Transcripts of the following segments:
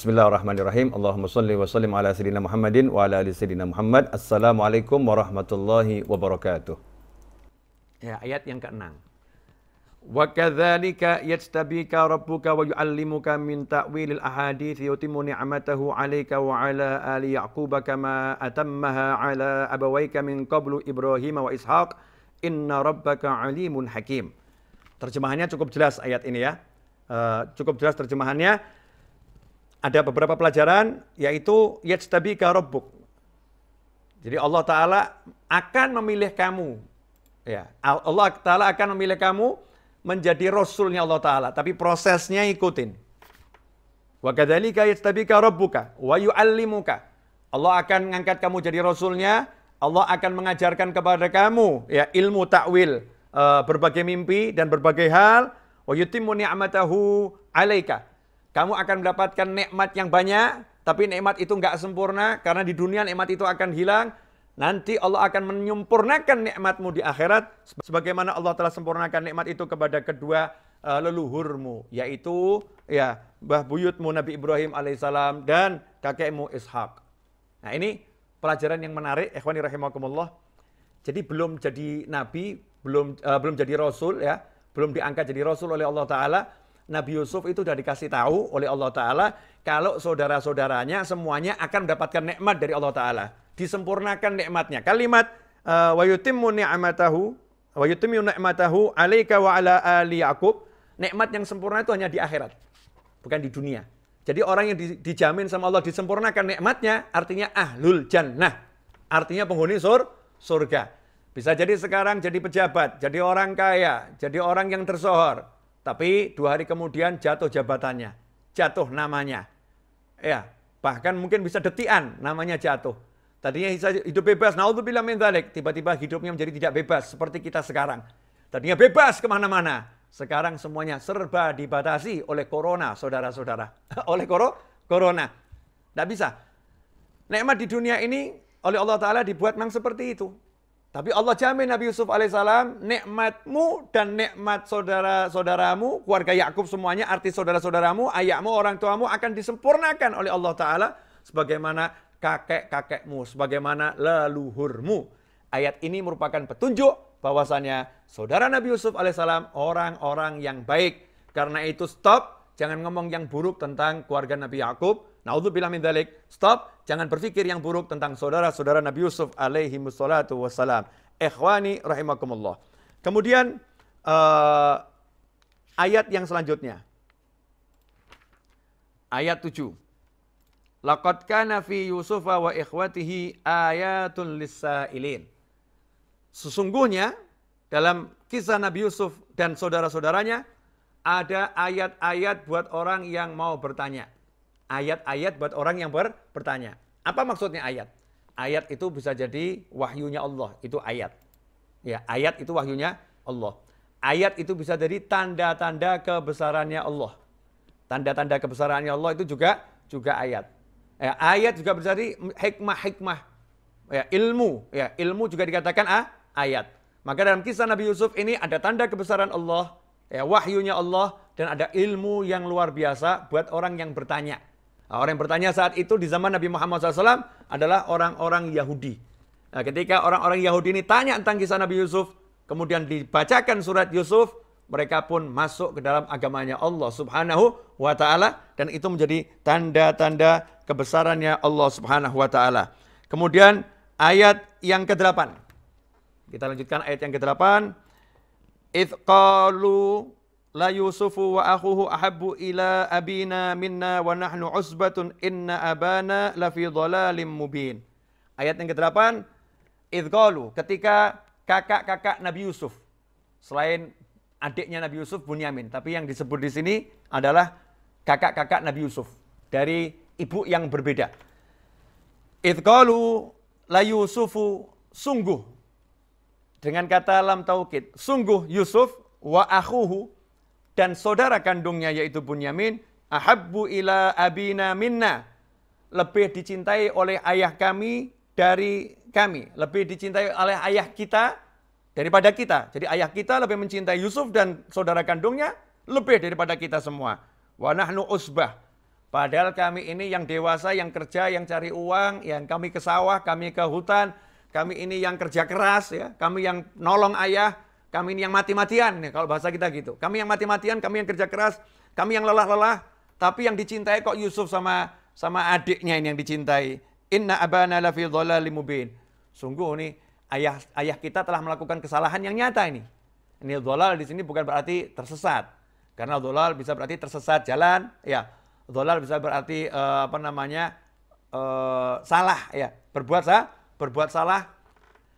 Bismillahirrahmanirrahim. Allahumma salli wa sallim ala sayyidina Muhammadin wa ala ali sayyidina Muhammad. Assalamualaikum warahmatullahi wabarakatuh. Ya, ayat yang ke-6. Wa kadzalika yajtabika rabbuka wa yu'allimuka min ta'wilil ahadits yutimmu ni'matahu 'alaika wa 'ala ali yaquba kama atammaha 'ala abawaika min qablu Ibrahim wa Ishaq inna rabbaka 'alimun hakim. Terjemahannya cukup jelas ayat ini ya. Uh, cukup jelas terjemahannya ada beberapa pelajaran yaitu yajtabika rabbuk. Jadi Allah taala akan memilih kamu. Ya, Allah taala akan memilih kamu menjadi rasulnya Allah taala, tapi prosesnya ikutin. Wa kadzalika yajtabika rabbuka wa yuallimuka. Allah akan mengangkat kamu jadi rasulnya, Allah akan mengajarkan kepada kamu ya ilmu takwil, uh, berbagai mimpi dan berbagai hal, wa yutimmu ni'matahu 'alaika kamu akan mendapatkan nikmat yang banyak, tapi nikmat itu nggak sempurna karena di dunia nikmat itu akan hilang. Nanti Allah akan menyempurnakan nikmatmu di akhirat sebagaimana Allah telah sempurnakan nikmat itu kepada kedua uh, leluhurmu yaitu ya mbah buyutmu Nabi Ibrahim alaihissalam dan kakekmu Ishak. Nah, ini pelajaran yang menarik ikhwani rahimakumullah. Jadi belum jadi nabi, belum uh, belum jadi rasul ya, belum diangkat jadi rasul oleh Allah taala, Nabi Yusuf itu sudah dikasih tahu oleh Allah Ta'ala kalau saudara-saudaranya semuanya akan mendapatkan nikmat dari Allah Ta'ala. Disempurnakan nikmatnya. Kalimat uh, wa yutimmu ni'matahu wa alaika wa ala ali Yaqub. Nikmat yang sempurna itu hanya di akhirat, bukan di dunia. Jadi orang yang dijamin sama Allah disempurnakan nikmatnya artinya ahlul jannah. Artinya penghuni sur, surga. Bisa jadi sekarang jadi pejabat, jadi orang kaya, jadi orang yang tersohor, tapi dua hari kemudian jatuh jabatannya, jatuh namanya. Ya, bahkan mungkin bisa detian namanya jatuh. Tadinya hidup bebas, naudzubillah min. Tiba-tiba hidupnya menjadi tidak bebas seperti kita sekarang. Tadinya bebas ke mana-mana. Sekarang semuanya serba dibatasi oleh corona, saudara-saudara. oleh koro, corona. Tidak bisa. Nikmat di dunia ini oleh Allah Ta'ala dibuat memang seperti itu. Tapi Allah jamin Nabi Yusuf alaihissalam, nikmatmu dan nikmat saudara-saudaramu, keluarga Yakub semuanya, arti saudara-saudaramu, ayahmu, orang tuamu akan disempurnakan oleh Allah Ta'ala sebagaimana kakek-kakekmu, sebagaimana leluhurmu. Ayat ini merupakan petunjuk bahwasanya saudara Nabi Yusuf alaihissalam orang-orang yang baik. Karena itu stop, jangan ngomong yang buruk tentang keluarga Nabi Yakub, Naudzubillah min dalik. Stop. Jangan berpikir yang buruk tentang saudara-saudara Nabi Yusuf alaihi wassalatu wassalam. Ikhwani rahimakumullah. Kemudian uh, ayat yang selanjutnya. Ayat 7. Laqad kana fi Yusufa wa ikhwatihi ayatun lisailin. Sesungguhnya dalam kisah Nabi Yusuf dan saudara-saudaranya ada ayat-ayat buat orang yang mau bertanya ayat-ayat buat orang yang ber bertanya. Apa maksudnya ayat? Ayat itu bisa jadi wahyunya Allah, itu ayat. Ya, ayat itu wahyunya Allah. Ayat itu bisa jadi tanda-tanda kebesarannya Allah. Tanda-tanda kebesarannya Allah itu juga juga ayat. Ya, ayat juga bisa jadi hikmah-hikmah. Ya, ilmu, ya, ilmu juga dikatakan ah, ayat. Maka dalam kisah Nabi Yusuf ini ada tanda kebesaran Allah, ya, wahyunya Allah dan ada ilmu yang luar biasa buat orang yang bertanya. Nah, orang yang bertanya saat itu di zaman Nabi Muhammad SAW adalah orang-orang Yahudi. Nah, ketika orang-orang Yahudi ini tanya tentang kisah Nabi Yusuf, kemudian dibacakan surat Yusuf, mereka pun masuk ke dalam agamanya Allah Subhanahu wa taala dan itu menjadi tanda-tanda kebesarannya Allah Subhanahu wa taala. Kemudian ayat yang ke-8. Kita lanjutkan ayat yang ke-8. Idz qalu La Yusufu wa akhuhu ahabbu ila abina minna wa nahnu usbatun inna abana lafi dhalalim mubin. Ayat yang ke-8, idqalu ketika kakak-kakak Nabi Yusuf selain adiknya Nabi Yusuf Bunyamin, tapi yang disebut di sini adalah kakak-kakak Nabi Yusuf dari ibu yang berbeda. Idqalu la Yusufu sungguh dengan kata lam taukid, sungguh Yusuf wa akhuhu dan saudara kandungnya yaitu Bunyamin ahabbu ila abina minna. Lebih dicintai oleh ayah kami dari kami. Lebih dicintai oleh ayah kita daripada kita. Jadi ayah kita lebih mencintai Yusuf dan saudara kandungnya lebih daripada kita semua. Wa nahnu usbah. Padahal kami ini yang dewasa, yang kerja, yang cari uang, yang kami ke sawah, kami ke hutan, kami ini yang kerja keras, ya, kami yang nolong ayah, kami ini yang mati-matian, ya, kalau bahasa kita gitu. Kami yang mati-matian, kami yang kerja keras, kami yang lelah-lelah, tapi yang dicintai kok Yusuf sama sama adiknya ini yang dicintai. Inna abana lafi dhalalim mubin. Sungguh nih ayah ayah kita telah melakukan kesalahan yang nyata ini. Ini dhalal di sini bukan berarti tersesat. Karena dhalal bisa berarti tersesat jalan, ya Dolal bisa berarti uh, apa namanya uh, salah ya berbuat sah berbuat salah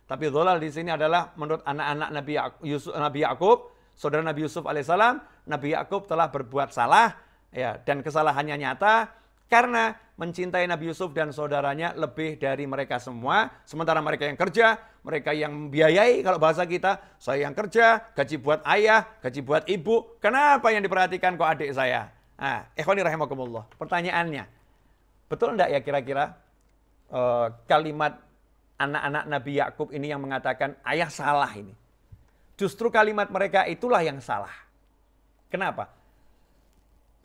tapi dolal di sini adalah menurut anak-anak Nabi Yusuf Nabi Yakub saudara Nabi Yusuf alaihissalam Nabi Yakub telah berbuat salah ya dan kesalahannya nyata karena mencintai Nabi Yusuf dan saudaranya lebih dari mereka semua sementara mereka yang kerja mereka yang membiayai kalau bahasa kita saya yang kerja gaji buat ayah gaji buat ibu kenapa yang diperhatikan kok adik saya Nah, ikhwani rahimakumullah. Pertanyaannya, betul enggak ya kira-kira uh, kalimat anak-anak Nabi Yakub ini yang mengatakan ayah salah ini? Justru kalimat mereka itulah yang salah. Kenapa?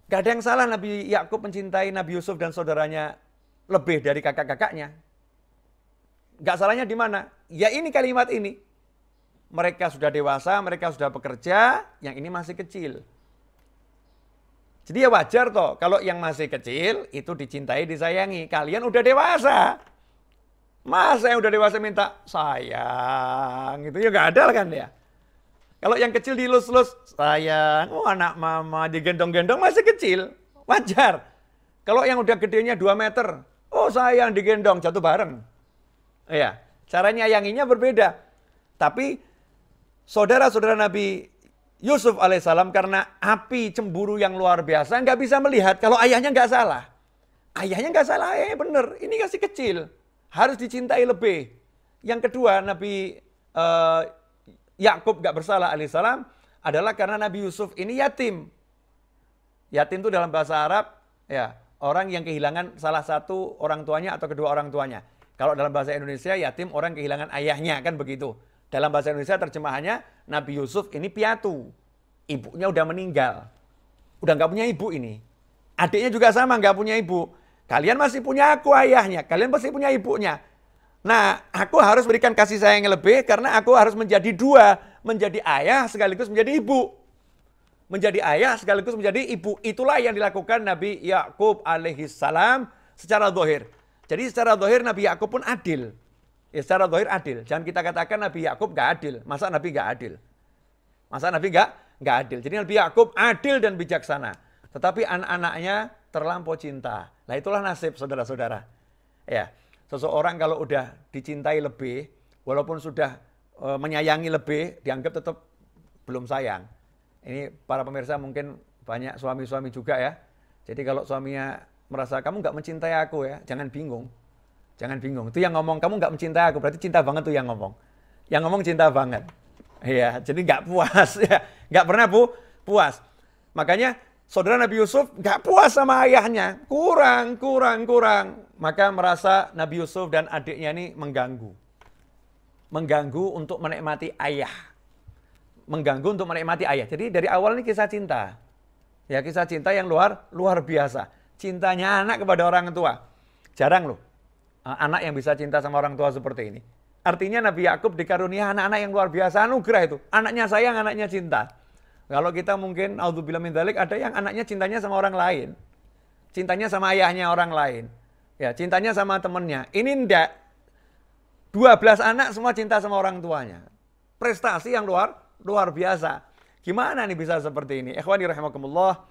Gak ada yang salah Nabi Yakub mencintai Nabi Yusuf dan saudaranya lebih dari kakak-kakaknya. Gak salahnya di mana? Ya ini kalimat ini. Mereka sudah dewasa, mereka sudah bekerja, yang ini masih kecil. Jadi ya wajar toh kalau yang masih kecil itu dicintai, disayangi. Kalian udah dewasa. Masa yang udah dewasa minta sayang itu ya gak ada kan ya. Kalau yang kecil dilus-lus sayang, oh anak mama digendong-gendong masih kecil, wajar. Kalau yang udah gedenya 2 meter, oh sayang digendong jatuh bareng. Iya, caranya nyayanginya berbeda. Tapi saudara-saudara Nabi Yusuf alaihissalam karena api cemburu yang luar biasa nggak bisa melihat kalau ayahnya nggak salah. Ayahnya nggak salah, ayahnya benar. Ini kasih kecil, harus dicintai lebih. Yang kedua, Nabi uh, Yakub nggak bersalah alaihissalam adalah karena Nabi Yusuf ini yatim. Yatim itu dalam bahasa Arab ya orang yang kehilangan salah satu orang tuanya atau kedua orang tuanya. Kalau dalam bahasa Indonesia yatim orang kehilangan ayahnya kan begitu. Dalam bahasa Indonesia terjemahannya Nabi Yusuf ini piatu. Ibunya udah meninggal. Udah nggak punya ibu ini. Adiknya juga sama nggak punya ibu. Kalian masih punya aku ayahnya. Kalian masih punya ibunya. Nah, aku harus berikan kasih sayang yang lebih karena aku harus menjadi dua. Menjadi ayah sekaligus menjadi ibu. Menjadi ayah sekaligus menjadi ibu. Itulah yang dilakukan Nabi Yakub alaihissalam secara dohir. Jadi secara dohir Nabi Yakub pun adil. Ya secara zahir adil. Jangan kita katakan Nabi Yakub gak adil. Masa Nabi gak adil? Masa Nabi gak, gak adil? Jadi Nabi Yakub adil dan bijaksana. Tetapi anak-anaknya terlampau cinta. Nah itulah nasib saudara-saudara. Ya, seseorang kalau udah dicintai lebih, walaupun sudah e, menyayangi lebih, dianggap tetap belum sayang. Ini para pemirsa mungkin banyak suami-suami juga ya. Jadi kalau suaminya merasa kamu nggak mencintai aku ya, jangan bingung. Jangan bingung. Itu yang ngomong kamu nggak mencintai aku, berarti cinta banget tuh yang ngomong. Yang ngomong cinta banget. Iya, jadi nggak puas ya, nggak pernah bu puas. Makanya saudara Nabi Yusuf nggak puas sama ayahnya, kurang, kurang, kurang. Maka merasa Nabi Yusuf dan adiknya ini mengganggu, mengganggu untuk menikmati ayah, mengganggu untuk menikmati ayah. Jadi dari awal ini kisah cinta, ya kisah cinta yang luar luar biasa. Cintanya anak kepada orang tua, jarang loh Eh, anak yang bisa cinta sama orang tua seperti ini. Artinya Nabi Yakub dikarunia anak-anak yang luar biasa anugerah itu. Anaknya sayang, anaknya cinta. Kalau kita mungkin auzubillah min dalik ada yang anaknya cintanya sama orang lain. Cintanya sama ayahnya orang lain. Ya, cintanya sama temennya. Ini ndak 12 anak semua cinta sama orang tuanya. Prestasi yang luar luar biasa. Gimana nih bisa seperti ini? Ikhwani rahimakumullah.